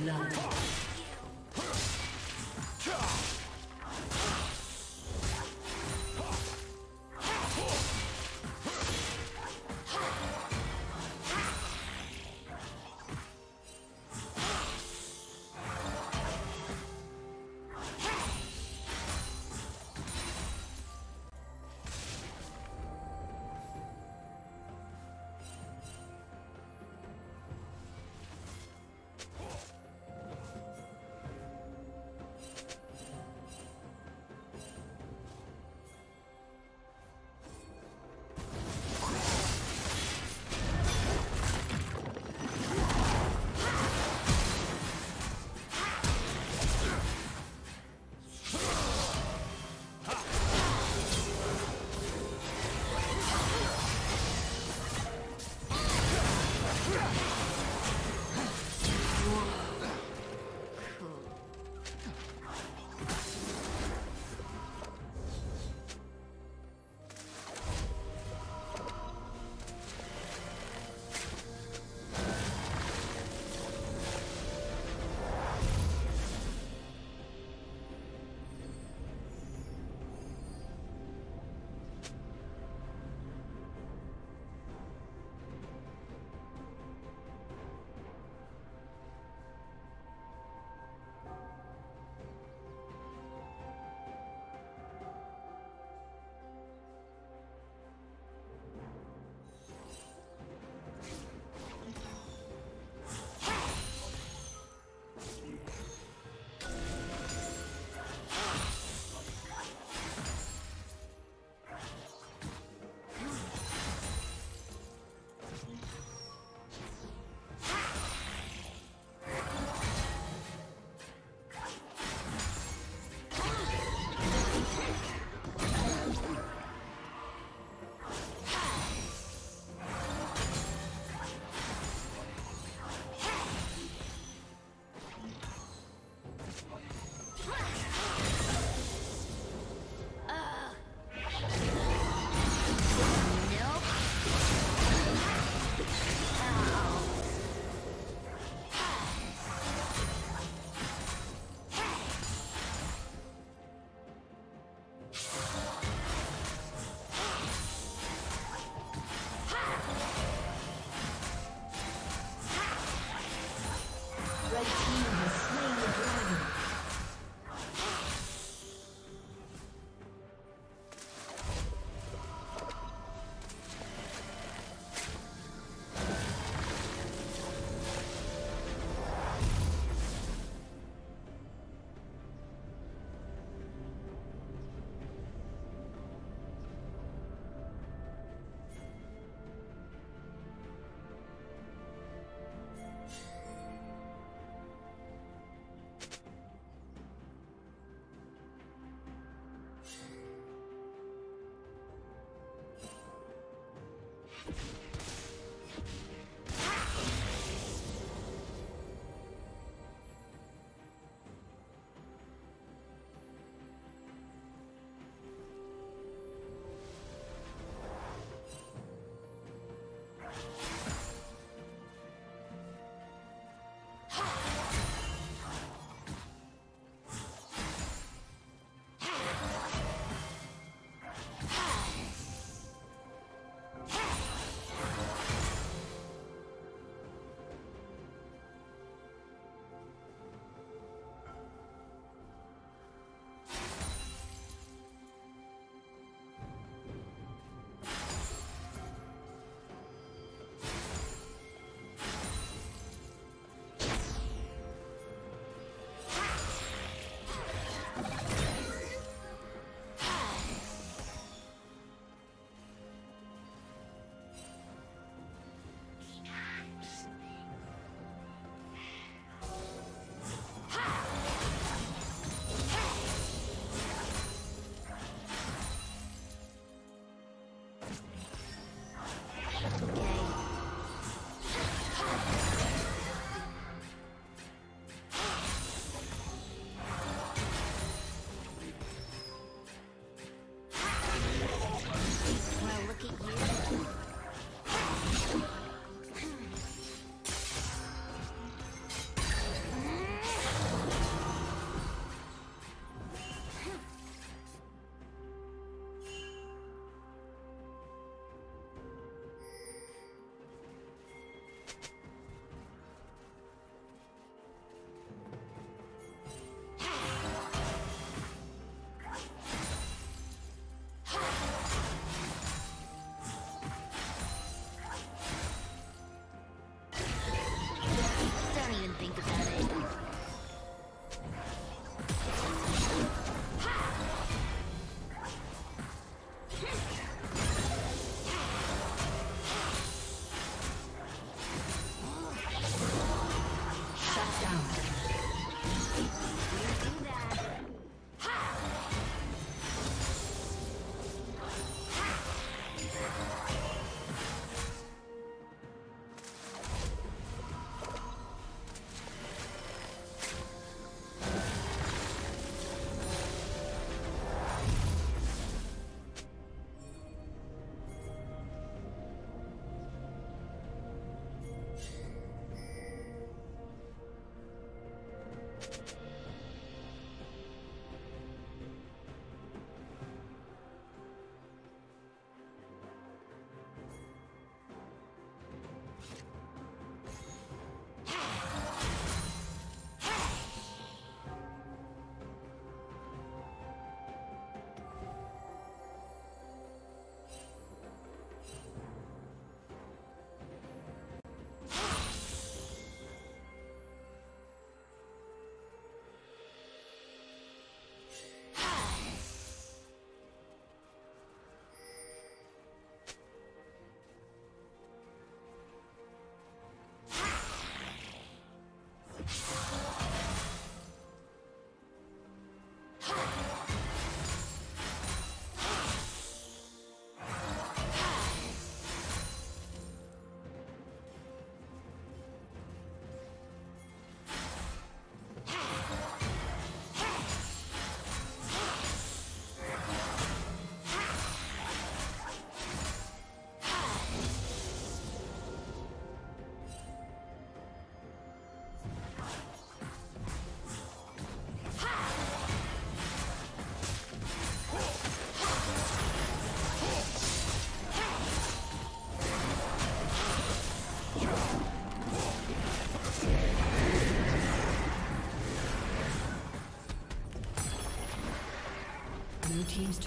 blood. Team's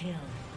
Kill.